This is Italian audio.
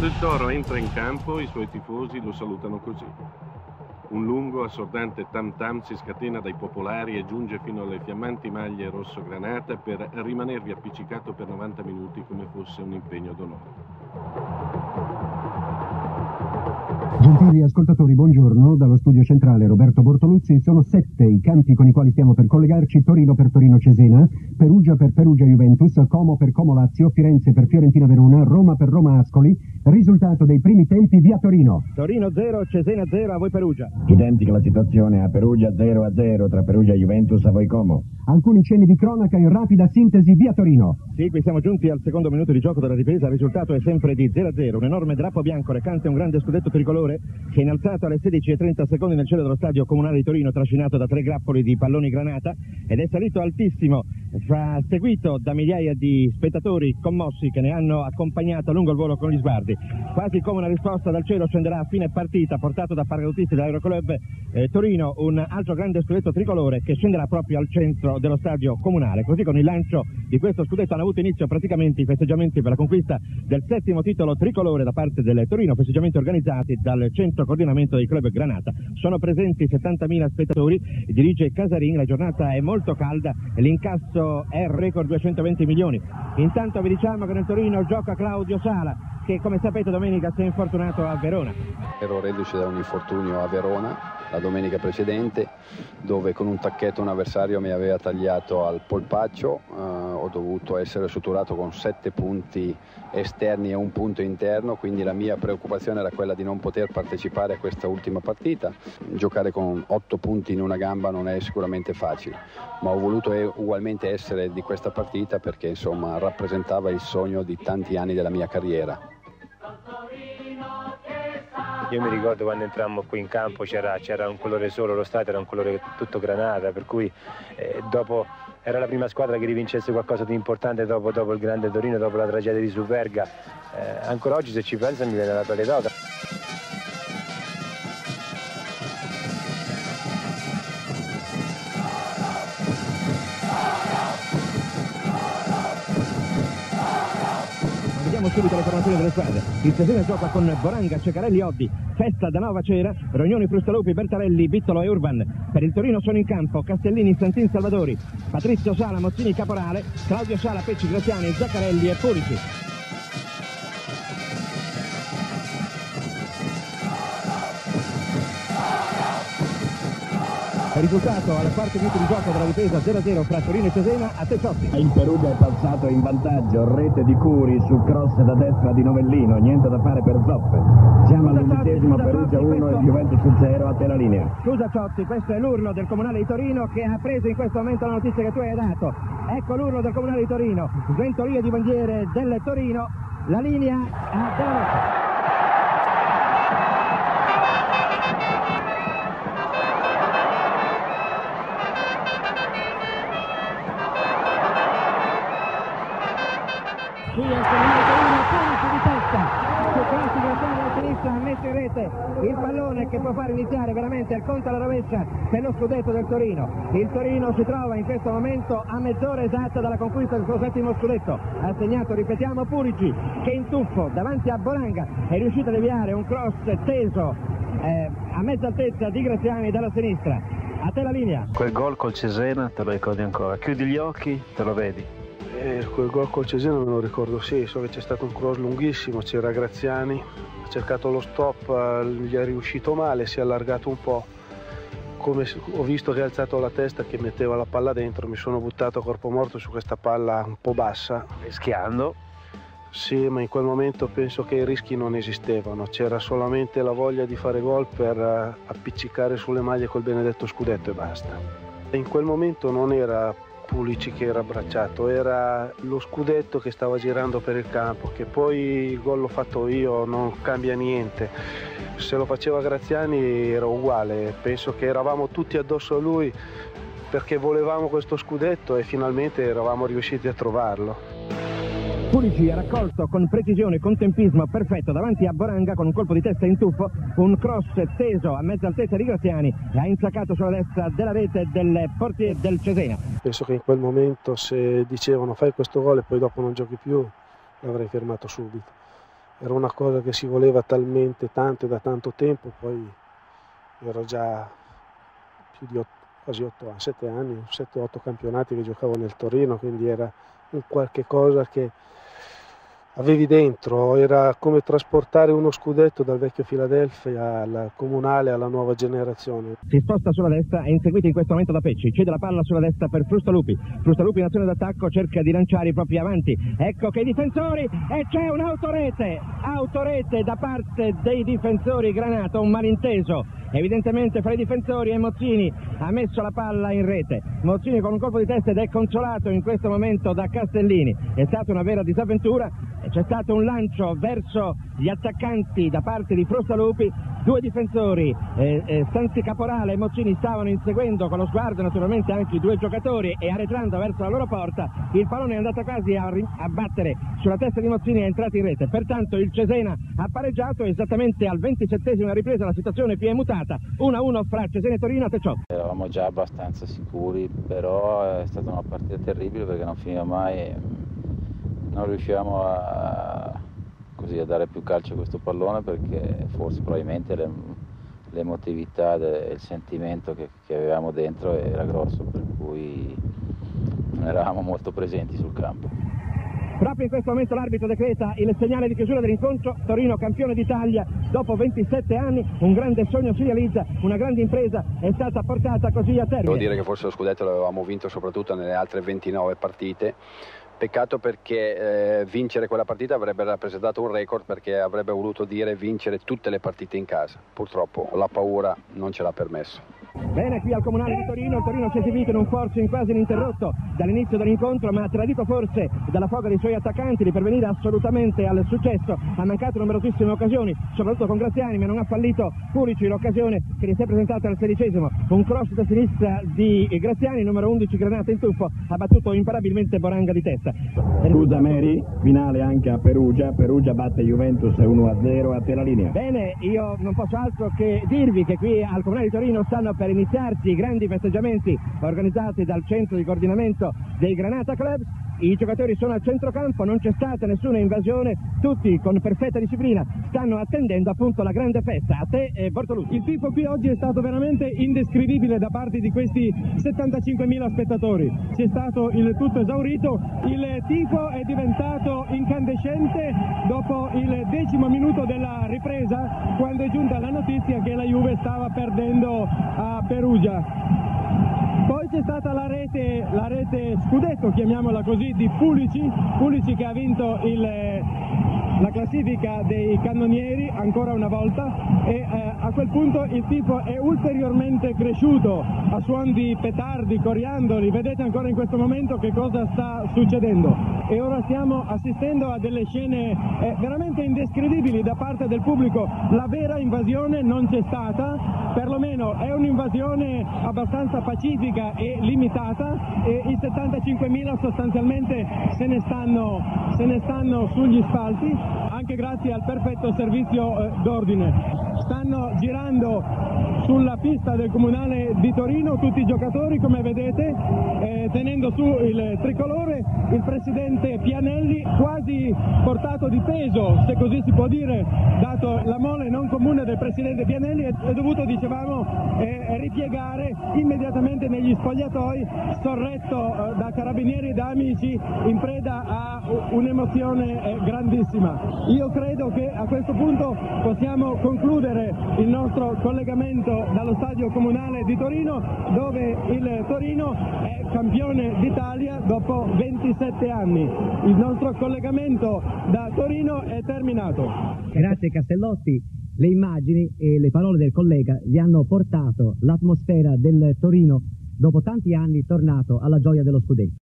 Quando il toro entra in campo, i suoi tifosi lo salutano così. Un lungo, assordante tam tam si scatena dai popolari e giunge fino alle fiammanti maglie rosso-granata per rimanervi appiccicato per 90 minuti come fosse un impegno d'onore. Gentili ascoltatori, buongiorno. Dallo studio centrale Roberto Bortoluzzi. Sono sette i campi con i quali stiamo per collegarci. Torino per Torino-Cesena, Perugia per Perugia-Juventus, Como per Como-Lazio, Firenze per Fiorentina-Verona, Roma per Roma-Ascoli. Risultato dei primi tempi via Torino. Torino 0, Cesena 0, a voi Perugia. Identica la situazione a Perugia 0 a 0 tra Perugia e Juventus, a voi Como. Alcuni cenni di cronaca in rapida sintesi via Torino. Sì, qui siamo giunti al secondo minuto di gioco della ripresa. Il risultato è sempre di 0 a 0. Un enorme drappo bianco recante un grande scudetto tricolore Tricolore che è innalzato alle 16.30 secondi nel cielo dello stadio comunale di Torino trascinato da tre grappoli di palloni granata ed è salito altissimo fra, seguito da migliaia di spettatori commossi che ne hanno accompagnato lungo il volo con gli sguardi. Quasi come una risposta dal cielo scenderà a fine partita portato da paracadutisti dell'Aeroclub eh, Torino un altro grande scudetto tricolore che scenderà proprio al centro dello stadio comunale. Così con il lancio di questo scudetto hanno avuto inizio praticamente i festeggiamenti per la conquista del settimo titolo tricolore da parte del Torino festeggiamenti organizzati dal dal centro coordinamento del club Granata. Sono presenti 70.000 spettatori, dirige Casarin, la giornata è molto calda l'incasso è record 220 milioni. Intanto vi diciamo che nel Torino gioca Claudio Sala che come sapete domenica si è infortunato a Verona. Ero reduce da un infortunio a Verona la domenica precedente dove con un tacchetto un avversario mi aveva tagliato al polpaccio, ho dovuto essere suturato con sette punti esterni e un punto interno, quindi la mia preoccupazione era quella di non poter partecipare a questa ultima partita. Giocare con otto punti in una gamba non è sicuramente facile, ma ho voluto ugualmente essere di questa partita perché insomma rappresentava il sogno di tanti anni della mia carriera. Io mi ricordo quando entrammo qui in campo c'era, un colore solo, lo stadio era un colore tutto granata, per cui eh, dopo era la prima squadra che rivincesse qualcosa di importante dopo, dopo il grande Torino, dopo la tragedia di Superga. Eh, ancora oggi se ci pensa mi viene la pelle d'oca. Subito le formazioni delle squadre. Il Cesena gioca con Boranga, Ceccarelli, Oddi, Festa, Danova, Cera, Rognoni, Frustalupi, Bertarelli, Bittolo e Urban. Per il Torino sono in campo Castellini, Santin, Salvadori, Patrizio Sala, Mozzini, Caporale, Claudio Sala, Pecci, Graziani, Zaccarelli e Purici. Risultato alla quarta minuto di gioco della difesa 0-0 fra Torino e Cesena a Tecciotti. Il Perugia è passato in vantaggio, rete di Curi su cross da destra di Novellino, niente da fare per Zoppe. Siamo all'undicesimo, Perugia 1 e Juventus 0 a te la linea. Scusa Ciotti, questo è l'urlo del Comunale di Torino che ha preso in questo momento la notizia che tu hai dato. Ecco l'urlo del Comunale di Torino, sventoria di bandiere del Torino, la linea a Della il pallone che può far iniziare veramente il conto alla rovescia per lo scudetto del Torino. Il Torino si trova in questo momento a mezz'ora esatta dalla conquista del suo settimo scudetto. Ha segnato, ripetiamo, Purici che in tuffo davanti a Bolanga è riuscito a deviare un cross teso eh, a mezza altezza di Graziani dalla sinistra. A te la linea. Quel gol col Cesena te lo ricordi ancora. Chiudi gli occhi, te lo vedi. Eh, quel gol col Cesena me lo ricordo, sì, so che c'è stato un cross lunghissimo, c'era Graziani, ha cercato lo stop, eh, gli è riuscito male, si è allargato un po'. Come ho visto che ha alzato la testa che metteva la palla dentro, mi sono buttato a corpo morto su questa palla un po' bassa. Rischiando? Sì, ma in quel momento penso che i rischi non esistevano, c'era solamente la voglia di fare gol per eh, appiccicare sulle maglie col benedetto scudetto e basta. In quel momento non era Pulici che era abbracciato, era lo scudetto che stava girando per il campo, che poi il gol l'ho fatto io, non cambia niente. Se lo faceva Graziani era uguale, penso che eravamo tutti addosso a lui perché volevamo questo scudetto e finalmente eravamo riusciti a trovarlo. Purici ha raccolto con precisione, con tempismo perfetto davanti a Boranga con un colpo di testa in tuffo, un cross teso a mezza altezza di Graziani e ha insaccato sulla destra della rete del portiere del Cesena. Penso che in quel momento se dicevano fai questo gol e poi dopo non giochi più l'avrei fermato subito. era una cosa che si voleva talmente tanto e da tanto tempo, poi ero già più di otto, quasi 8 anni, 7 anni, 7-8 campionati che giocavo nel Torino, quindi era un qualche cosa che avevi dentro, era come trasportare uno scudetto dal vecchio Filadelfia al comunale alla nuova generazione. Si sposta sulla destra e inseguito in questo momento da Pecci, cede la palla sulla destra per Frustalupi, Frustalupi in azione d'attacco cerca di lanciare i propri avanti, ecco che i difensori e c'è un'autorete, autorete da parte dei difensori Granato, un malinteso evidentemente fra i difensori e Mozzini ha messo la palla in rete. Mozzini con un colpo di testa ed è consolato in questo momento da Castellini. È stata una vera disavventura, c'è stato un lancio verso gli attaccanti da parte di Frostalupi, due difensori, eh, eh, Stanzi Caporale e Mozzini stavano inseguendo con lo sguardo naturalmente anche i due giocatori e arretrando verso la loro porta, il pallone è andato quasi a, a battere sulla testa di Mozzini e è entrato in rete. Pertanto il Cesena ha pareggiato esattamente al 27 ripresa la situazione più è mutata giornata 1-1 fra Cesena e Torino a Tecciò. Eravamo già abbastanza sicuri, però è stata una partita terribile perché non finiva mai, non riuscivamo a, così, a dare più calcio a questo pallone perché forse probabilmente l'emotività e il sentimento che, che avevamo dentro era grosso, per cui non eravamo molto presenti sul campo. Proprio in questo momento l'arbitro decreta il segnale di chiusura dell'incontro, Torino campione d'Italia dopo 27 anni, un grande sogno si realizza, una grande impresa è stata portata così a termine. Devo dire che forse lo scudetto l'avevamo vinto soprattutto nelle altre 29 partite. Peccato perché eh, vincere quella partita avrebbe rappresentato un record perché avrebbe voluto dire vincere tutte le partite in casa. Purtroppo la paura non ce l'ha permesso. Bene qui al Comunale di Torino, il Torino si è esibito in un forzo in quasi ininterrotto dall'inizio dell'incontro ma tradito forse dalla foga dei suoi attaccanti di pervenire assolutamente al successo, ha mancato numerosissime occasioni, soprattutto con Graziani ma non ha fallito Pulici l'occasione che gli si è presentata al sedicesimo, un cross da sinistra di Graziani, numero 11 Granata in tuffo, ha battuto imparabilmente Boranga di testa. Scusa Mary, finale anche a Perugia, Perugia batte Juventus 1-0 a te la linea. Bene, io non posso altro che dirvi che qui al Comunale di Torino stanno per iniziarsi i grandi festeggiamenti organizzati dal centro di coordinamento dei Granata Clubs i giocatori sono al centrocampo, non c'è stata nessuna invasione, tutti con perfetta disciplina stanno attendendo appunto la grande festa. A te eh, Bortolucci. Il tifo qui oggi è stato veramente indescrivibile da parte di questi 75.000 spettatori. C'è stato il tutto esaurito, il tifo è diventato incandescente dopo il decimo minuto della ripresa quando è giunta la notizia che la Juve stava perdendo a Perugia. C'è stata la rete, la rete scudetto, chiamiamola così, di Pulici, Pulici che ha vinto il, la classifica dei cannonieri ancora una volta e eh, a quel punto il tifo è ulteriormente cresciuto a suon di petardi, coriandoli, vedete ancora in questo momento che cosa sta succedendo. E ora stiamo assistendo a delle scene eh, veramente indescrivibili da parte del pubblico, la vera invasione non c'è stata, perlomeno è un'invasione abbastanza pacifica e limitata e i 75.000 sostanzialmente se ne stanno, se ne stanno sugli spalti anche grazie al perfetto servizio eh, d'ordine. Stanno girando sulla pista del Comunale di Torino tutti i giocatori come vedete eh, tenendo su il tricolore il presidente Pianelli quasi portato di peso se così si può dire dato la mole non comune del presidente Pianelli è dovuto dicevamo eh, ripiegare immediatamente negli spogliatoi sorretto eh, da carabinieri e da amici in preda a un'emozione eh, grandissima. Io credo che a questo punto possiamo concludere il nostro collegamento dallo stadio comunale di Torino dove il Torino è campione d'Italia dopo 27 anni. Il nostro collegamento da Torino è terminato. Grazie Castellotti. Le immagini e le parole del collega vi hanno portato l'atmosfera del Torino dopo tanti anni tornato alla gioia dello scudetto.